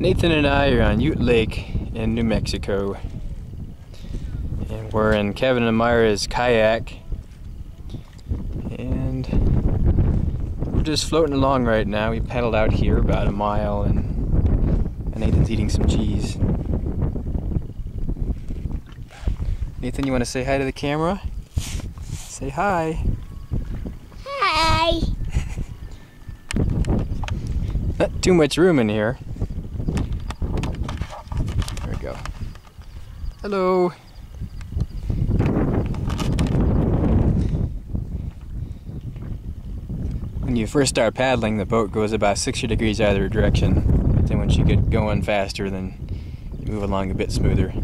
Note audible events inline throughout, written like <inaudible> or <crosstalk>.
Nathan and I are on Ute Lake in New Mexico. And we're in Kevin and Myra's kayak. And we're just floating along right now. We paddled out here about a mile and, and Nathan's eating some cheese. Nathan, you want to say hi to the camera? Say hi. Hi. <laughs> Not too much room in here. Go. Hello. When you first start paddling, the boat goes about 60 degrees either direction. But then once you get going faster, then you move along a bit smoother.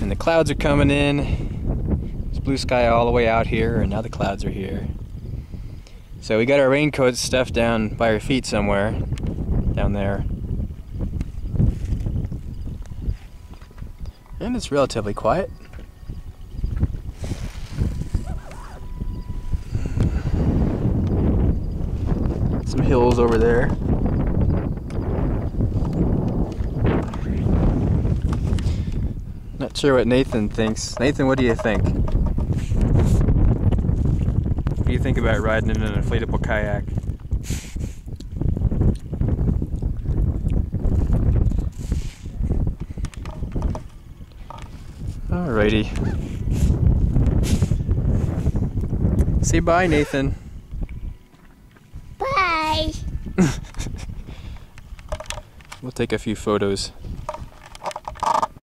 And the clouds are coming in. There's blue sky all the way out here, and now the clouds are here. So we got our raincoats stuffed down by our feet somewhere, down there. And it's relatively quiet. Some hills over there. Not sure what Nathan thinks. Nathan, what do you think? What do you think about riding in an inflatable kayak? Alrighty. Say bye, Nathan. Bye. <laughs> We'll take a few photos.